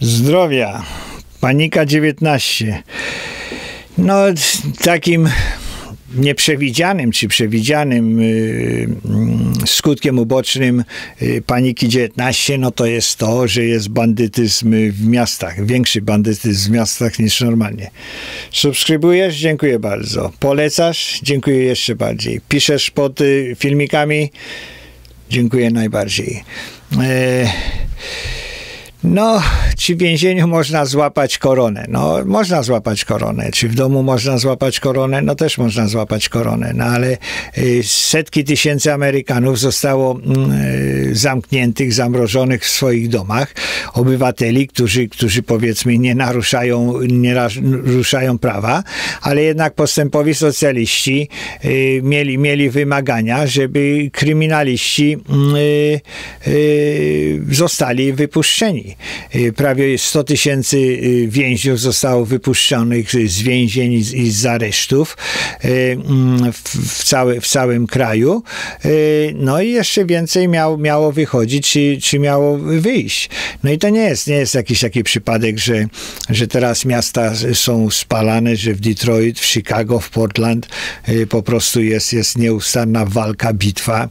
Zdrowia. Panika 19. No, takim nieprzewidzianym czy przewidzianym y, mm, skutkiem ubocznym y, paniki 19, no to jest to, że jest bandytyzm w miastach, większy bandytyzm w miastach niż normalnie. Subskrybujesz? Dziękuję bardzo. Polecasz? Dziękuję jeszcze bardziej. Piszesz pod y, filmikami? Dziękuję najbardziej. E no, czy w więzieniu można złapać koronę? No, można złapać koronę. Czy w domu można złapać koronę? No, też można złapać koronę. No, ale y, setki tysięcy Amerykanów zostało mm, y, zamkniętych, zamrożonych w swoich domach. Obywateli, którzy, którzy powiedzmy nie naruszają, nie naruszają prawa, ale jednak postępowi socjaliści y, mieli, mieli wymagania, żeby kryminaliści zostali wypuszczeni. Y, prawie 100 tysięcy y, więźniów zostało wypuszczonych z więzień i z aresztów y, mm, w, cały, w całym kraju. No i jeszcze więcej miało, miało wychodzić, czy, czy miało wyjść. No i to nie jest, nie jest jakiś taki przypadek, że, że teraz miasta są spalane, że w Detroit, w Chicago, w Portland po prostu jest, jest nieustanna walka, bitwa.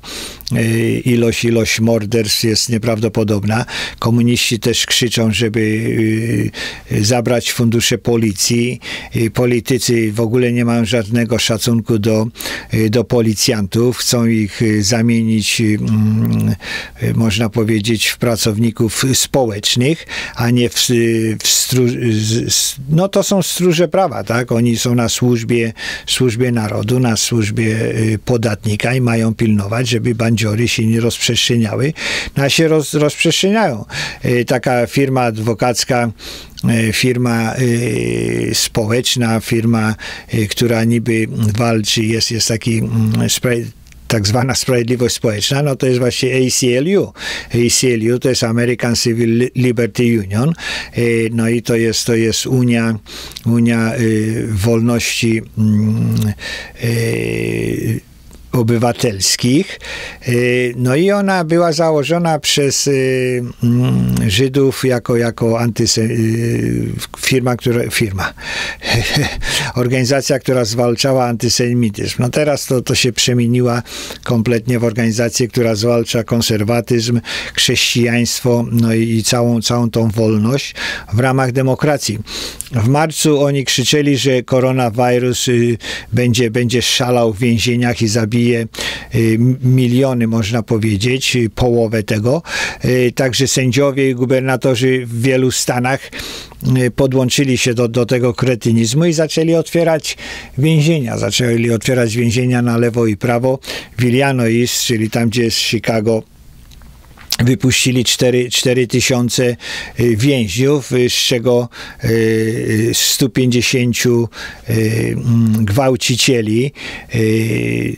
Ilość, ilość morderstw jest nieprawdopodobna. Komuniści też krzyczą, żeby y, zabrać fundusze policji. Politycy w ogóle nie mają żadnego szacunku do, y, do policjantów. Chcą ich y, zamienić, można powiedzieć, w pracowników społecznych, a nie w, w no to są stróże prawa, tak? Oni są na służbie, służbie narodu, na służbie podatnika i mają pilnować, żeby bandziory się nie rozprzestrzeniały, a się roz, rozprzestrzeniają. Taka firma adwokacka, e, firma e, społeczna, firma, e, która niby walczy, jest, jest taki mm, tak zwana sprawiedliwość społeczna, no to jest właśnie ACLU. ACLU to jest American Civil Liberty Union, no i to jest, to jest Unia, Unia Wolności mm, obywatelskich. Y, no i ona była założona przez y, mm, Żydów jako, jako antysy... Y, firma, która, firma, organizacja, która zwalczała antysemityzm. No teraz to, to się przemieniła kompletnie w organizację, która zwalcza konserwatyzm, chrześcijaństwo, no i, i całą, całą tą wolność w ramach demokracji. W marcu oni krzyczeli, że koronawirus będzie, będzie szalał w więzieniach i zabije Y, miliony, można powiedzieć, y, połowę tego. Y, także sędziowie i gubernatorzy w wielu stanach podłączyli się do, do tego kretynizmu i zaczęli otwierać więzienia. Zaczęli otwierać więzienia na lewo i prawo. W Illinois, czyli tam, gdzie jest Chicago, wypuścili 4, 4 tysiące y, więźniów, y, z czego 150 y, mm, gwałcicieli,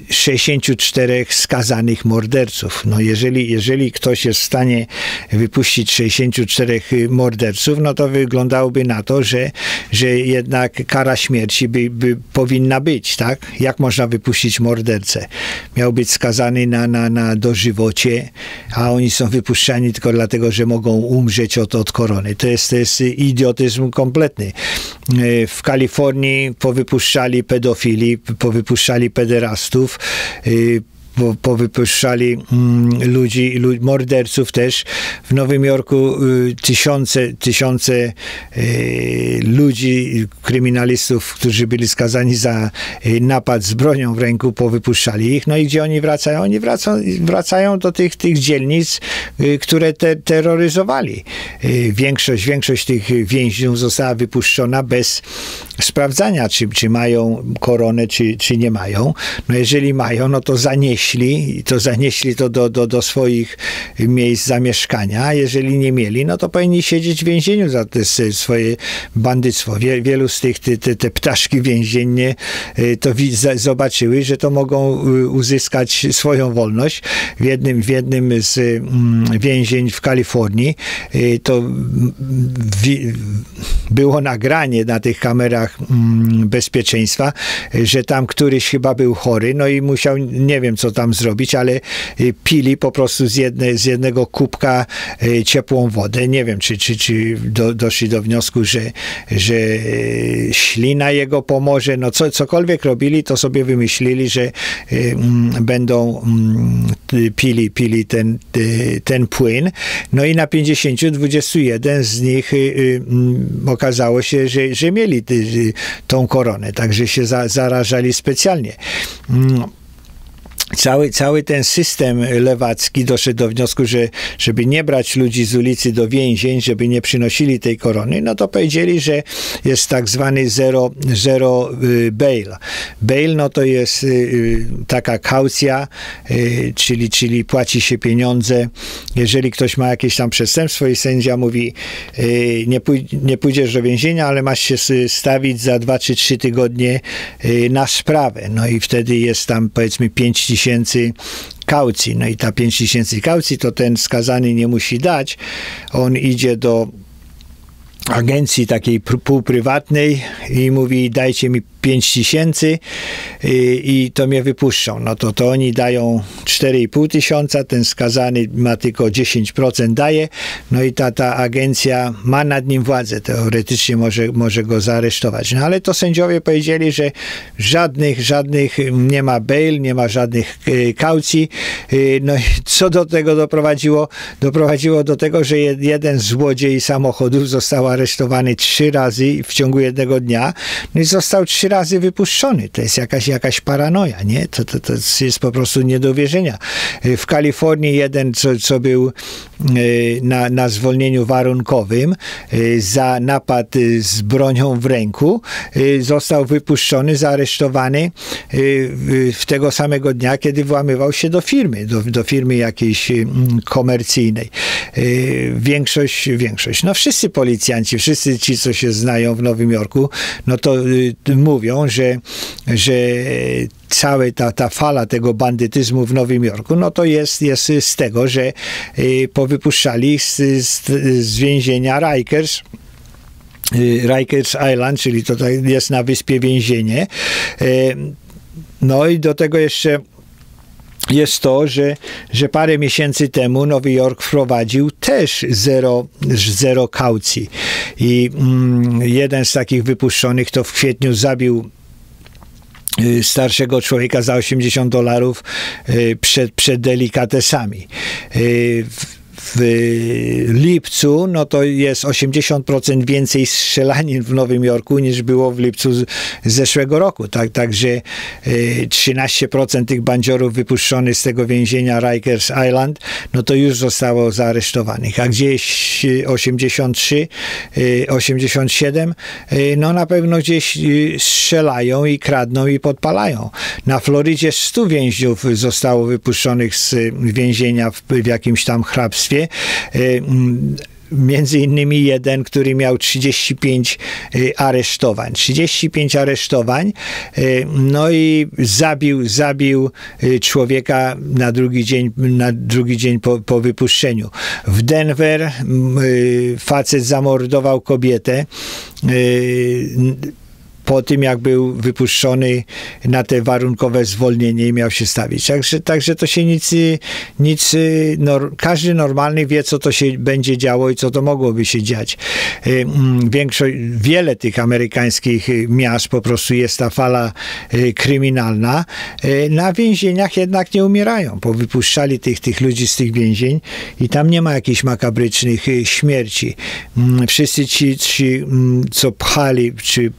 64 skazanych morderców. No jeżeli, jeżeli ktoś jest w stanie wypuścić 64 morderców, no to wyglądałoby na to, że, że jednak kara śmierci by, by powinna być, tak? Jak można wypuścić mordercę? Miał być skazany na, na, na dożywocie, a oni są wypuszczani tylko dlatego, że mogą umrzeć od, od korony. To jest, to jest idiotyzm kompletny. E, w Kalifornii powypuszczali pedofili, powypuszczali pederastów, e, po, powypuszczali mm, ludzi, lud, morderców też. W Nowym Jorku y, tysiące, tysiące y, ludzi, kryminalistów, którzy byli skazani za y, napad z bronią w ręku, powypuszczali ich. No i gdzie oni wracają? Oni wracają, wracają do tych, tych dzielnic, które te, terroryzowali. Większość, większość tych więźniów została wypuszczona bez sprawdzania, czy, czy mają koronę, czy, czy nie mają. No jeżeli mają, no to zanieśli, to zanieśli to do, do, do swoich miejsc zamieszkania, jeżeli nie mieli, no to powinni siedzieć w więzieniu za te swoje bandyctwo. Wielu z tych, te, te, te ptaszki więziennie y, to zobaczyły, że to mogą y, uzyskać swoją wolność. W jednym, w jednym z mm, więzień w Kalifornii y, to było nagranie na tych kamerach mm, bezpieczeństwa, że tam któryś chyba był chory, no i musiał, nie wiem co tam zrobić, ale pili po prostu z, jedne, z jednego kubka ciepłą wodę. Nie wiem, czy, czy, czy do, doszli do wniosku, że, że ślina jego pomoże, no co, cokolwiek robili, to sobie wymyślili, że mm, będą mm, pili, pili ten, ten płyn. No i na 50, 21 z nich y, y, okazało się, że, że mieli tą koronę, także się za, zarażali specjalnie cały, cały ten system lewacki doszedł do wniosku, że żeby nie brać ludzi z ulicy do więzień, żeby nie przynosili tej korony, no to powiedzieli, że jest tak zwany zero, zero y, bail. Bail no to jest y, taka kaucja, y, czyli, czyli płaci się pieniądze, jeżeli ktoś ma jakieś tam przestępstwo i sędzia mówi, nie, nie pójdziesz do więzienia, ale masz się stawić za dwa czy trzy tygodnie na sprawę. No i wtedy jest tam powiedzmy 5 tysięcy tysięcy kaucji. No i ta 5 tysięcy kaucji to ten skazany nie musi dać. On idzie do agencji takiej półprywatnej i mówi dajcie mi 5 tysięcy y, i to mnie wypuszczą. No to, to oni dają 4,5 tysiąca, ten skazany ma tylko 10% daje, no i ta, ta agencja ma nad nim władzę, teoretycznie może, może go zaaresztować. No ale to sędziowie powiedzieli, że żadnych, żadnych nie ma bail, nie ma żadnych y, kaucji. Y, no i co do tego doprowadziło? Doprowadziło do tego, że jeden złodziej samochodów został aresztowany trzy razy w ciągu jednego dnia, no i został trzy razy wypuszczony. To jest jakaś, jakaś paranoja, nie? To, to, to jest po prostu nie do wierzenia. W Kalifornii jeden, co, co był e, na, na zwolnieniu warunkowym e, za napad z bronią w ręku, został wypuszczony, zaaresztowany w tego samego dnia, kiedy włamywał się do firmy, do, do firmy jakiejś komercyjnej. Większość, większość, no wszyscy policjanci, wszyscy ci, co się znają w Nowym Jorku, no to mówią, mówią, że, że cała ta, ta fala tego bandytyzmu w Nowym Jorku, no to jest, jest z tego, że y, powypuszczali z, z, z więzienia Rikers, y, Rikers Island, czyli to jest na wyspie więzienie. Y, no i do tego jeszcze jest to, że, że parę miesięcy temu Nowy Jork wprowadził też zero, zero kaucji. I mm, jeden z takich wypuszczonych to w kwietniu zabił y, starszego człowieka za 80 dolarów y, przed, przed delikatesami. Y, w lipcu, no to jest 80% więcej strzelanin w Nowym Jorku niż było w lipcu z, zeszłego roku. Tak, także 13% e, tych bandziorów wypuszczonych z tego więzienia Rikers Island, no to już zostało zaaresztowanych. A gdzieś 83, 87, e, e, no na pewno gdzieś strzelają i kradną i podpalają. Na Florydzie 100 więźniów zostało wypuszczonych z więzienia w, w jakimś tam hrabstwie Y, mm, między innymi jeden, który miał 35 y, aresztowań. 35 aresztowań, y, no i zabił, zabił człowieka na drugi dzień, na drugi dzień po, po wypuszczeniu. W Denver facet zamordował kobietę po tym, jak był wypuszczony na te warunkowe zwolnienie miał się stawić. Także, także to się nic, nic no, każdy normalny wie, co to się będzie działo i co to mogłoby się dziać. Y, mm, większość, wiele tych amerykańskich miast po prostu jest ta fala y, kryminalna. Y, na więzieniach jednak nie umierają. Powypuszczali tych, tych ludzi z tych więzień i tam nie ma jakichś makabrycznych śmierci. Mm, wszyscy ci, ci mm, co pchali, czy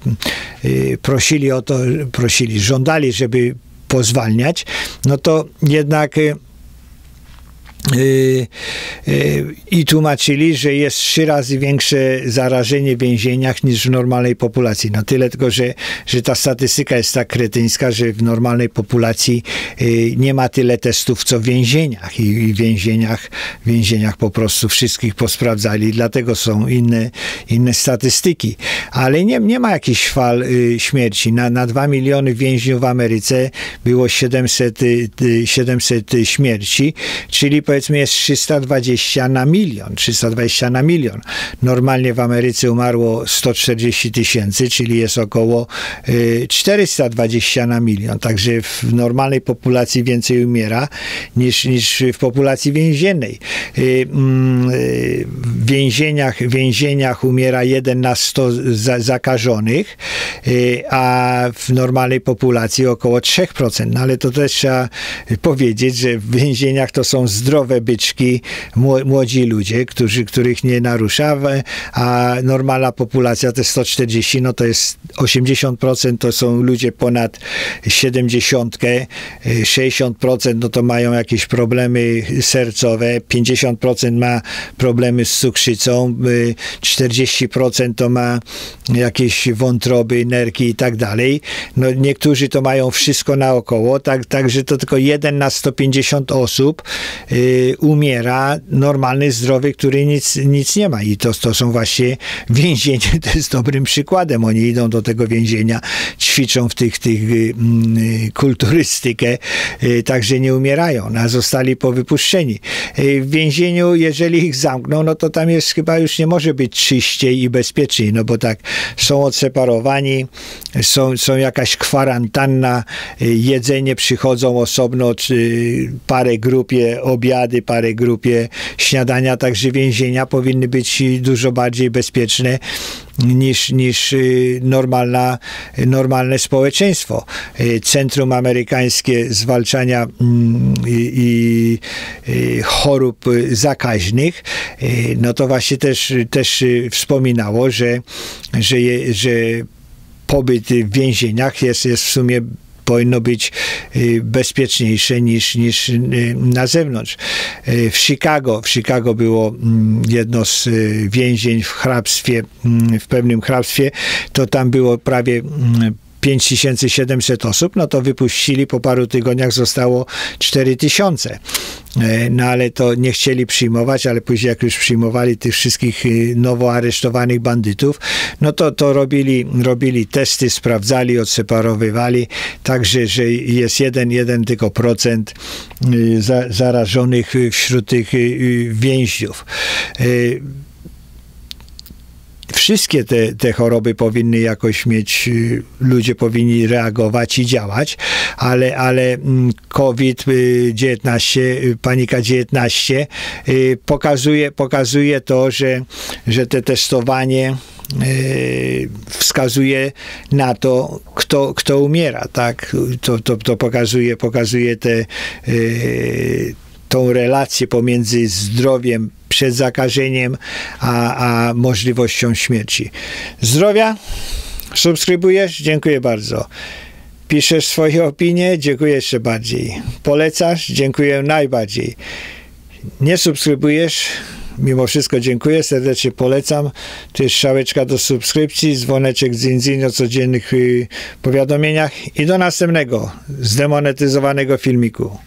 Y, prosili o to, prosili, żądali, żeby pozwalniać, no to jednak y, Y, y, i tłumaczyli, że jest trzy razy większe zarażenie w więzieniach niż w normalnej populacji. No tyle tylko, że, że ta statystyka jest tak kretyńska, że w normalnej populacji y, nie ma tyle testów, co w więzieniach i w więzieniach, w więzieniach po prostu wszystkich posprawdzali, dlatego są inne, inne statystyki. Ale nie, nie ma jakichś fal śmierci. Na, na 2 miliony więźniów w Ameryce było 700, 700 śmierci, czyli powiedzmy jest 320 na milion, 320 na milion. Normalnie w Ameryce umarło 140 tysięcy, czyli jest około 420 na milion. Także w normalnej populacji więcej umiera niż, niż w populacji więziennej. Mm, w więzieniach, w więzieniach umiera 1 na 100 zakażonych, a w normalnej populacji około 3%. No ale to też trzeba powiedzieć, że w więzieniach to są zdrowe byczki, młodzi ludzie, którzy, których nie narusza, a normalna populacja to jest 140, no to jest 80% to są ludzie ponad 70, 60% no to mają jakieś problemy sercowe, 50% ma problemy z cukrzycą, 40% to ma jakieś wątroby, nerki i tak dalej. No niektórzy to mają wszystko naokoło, tak, także to tylko 1 na 150 osób y, umiera, normalny, zdrowy, który nic, nic nie ma. I to, to są właśnie więzienie, to jest dobrym przykładem. Oni idą do tego więzienia, ćwiczą w tych, tych y, y, kulturystykę, y, także nie umierają, a zostali powypuszczeni. Y, więzieniu, jeżeli ich zamkną, no to tam jest chyba już nie może być czyściej i bezpieczniej, no bo tak są odseparowani, są, są jakaś kwarantanna, y, jedzenie przychodzą osobno, czy parę grupie obiady, parę grupie śniadania, także więzienia powinny być dużo bardziej bezpieczne niż, niż y, normalna, normalne społeczeństwo. Y, Centrum Amerykańskie Zwalczania mm, i, i chorób zakaźnych, no to właśnie też, też wspominało, że, że, że pobyt w więzieniach jest, jest w sumie powinno być y, bezpieczniejsze niż, niż y, na zewnątrz. Y, w Chicago, w Chicago było mm, jedno z więzień w hrabstwie, mm, w pewnym hrabstwie, to tam było prawie 5700 mm, osób, no to wypuścili, po paru tygodniach zostało 4000. E, no ale to nie chcieli przyjmować, ale później jak już przyjmowali tych wszystkich y, nowo aresztowanych bandytów, no to, to robili, robili testy, sprawdzali, odseparowywali, także, że jest jeden, jeden tylko procent y, zarażonych wśród tych y, więźniów wszystkie te, te choroby powinny jakoś mieć, y, ludzie powinni reagować i działać, ale, ale mm, COVID-19, y, panika 19 y, pokazuje, pokazuje to, że, że te testowanie wskazuje na to, kto, kto umiera, tak? To, to, to pokazuje, pokazuje te, tą relację pomiędzy zdrowiem przed zakażeniem, a, a możliwością śmierci. Zdrowia? Subskrybujesz? Dziękuję bardzo. Piszesz swoje opinie? Dziękuję jeszcze bardziej. Polecasz? Dziękuję najbardziej. Nie subskrybujesz? Mimo wszystko dziękuję, serdecznie polecam. To jest szałeczka do subskrypcji, dzwoneczek z o codziennych y, powiadomieniach i do następnego zdemonetyzowanego filmiku.